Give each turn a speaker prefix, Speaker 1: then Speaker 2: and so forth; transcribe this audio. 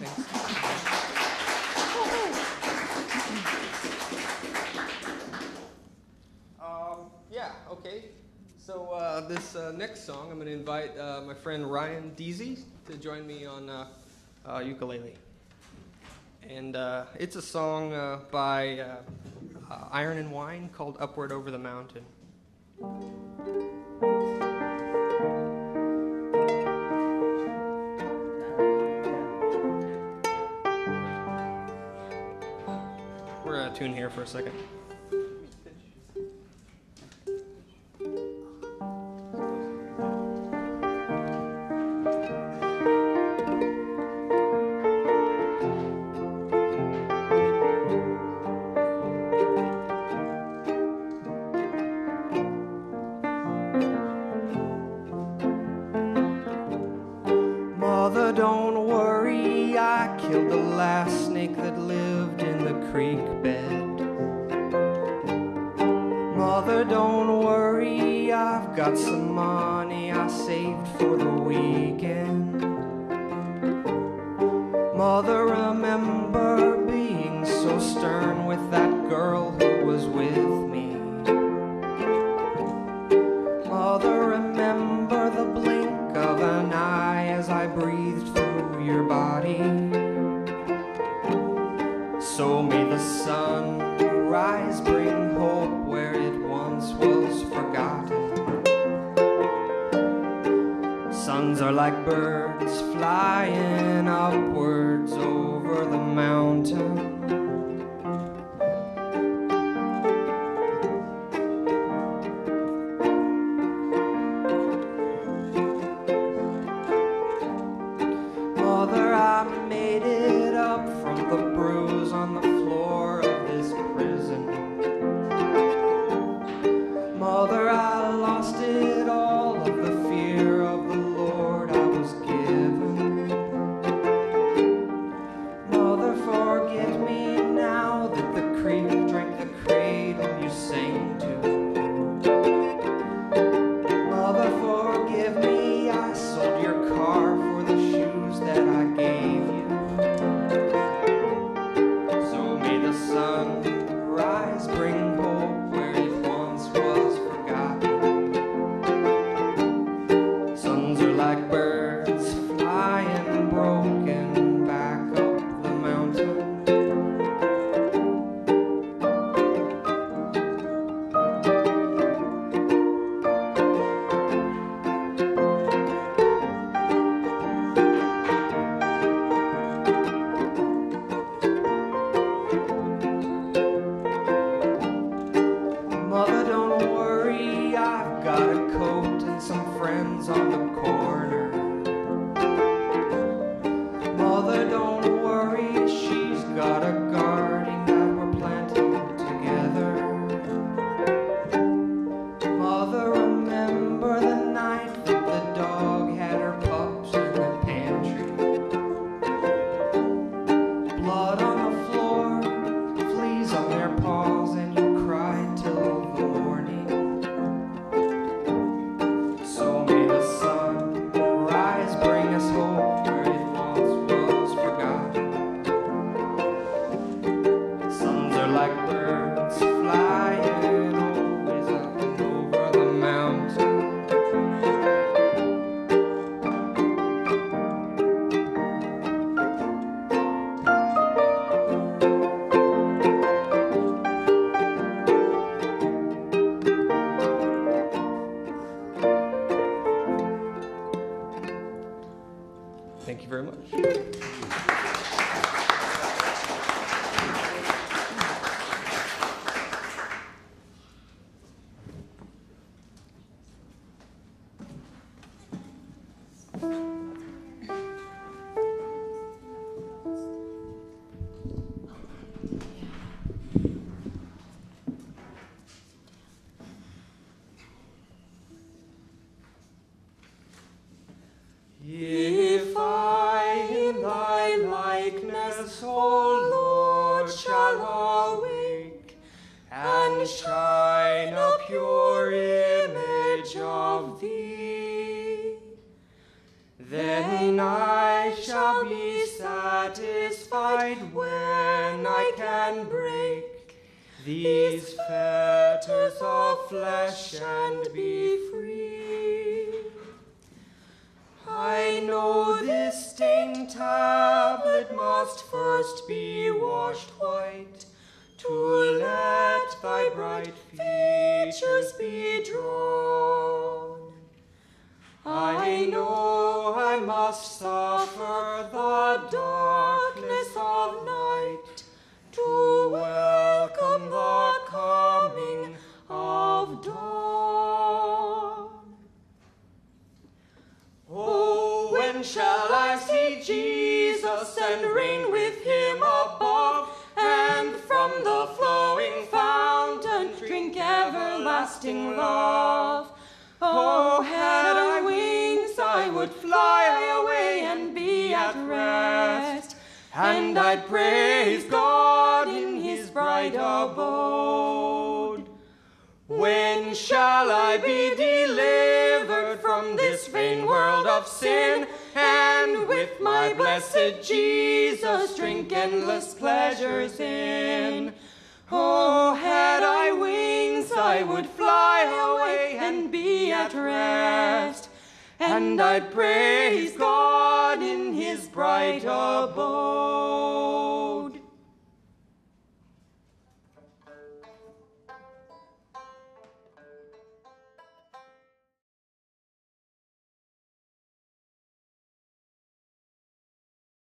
Speaker 1: Um, yeah, okay. So uh, this uh, next song, I'm going to invite uh, my friend Ryan Deasy to join me on uh, uh, ukulele. And uh, it's a song by Iron and Wine called Upward Over the Mountain. Tune here for a second. Mother, don't creek bed. Mother, don't worry, I've got some money I saved for the weekend. Mother, remember being so stern with that girl who was with me. Mother, remember the blink of an eye as I breathed through your body. So may the sun rise, bring hope where it once was forgotten. Sons are like birds flying upwards over the mountain. Friends on the Thank you very much. If pure image of thee, then I shall be satisfied
Speaker 2: when I can break these fetters of flesh and be free. I know this stained tablet must first be washed white to let thy bright features be drawn. I know I must suffer the darkness of night to welcome the coming of dawn. Oh, when shall I see Jesus and reign with everlasting love? Oh, had I wings, I would fly away and be at rest, and I'd praise God in his bright abode. When shall I be delivered from this vain world of sin, and with my blessed Jesus drink endless pleasures in? Oh, had I wings, I would fly at rest, and I'd praise God in his bright abode.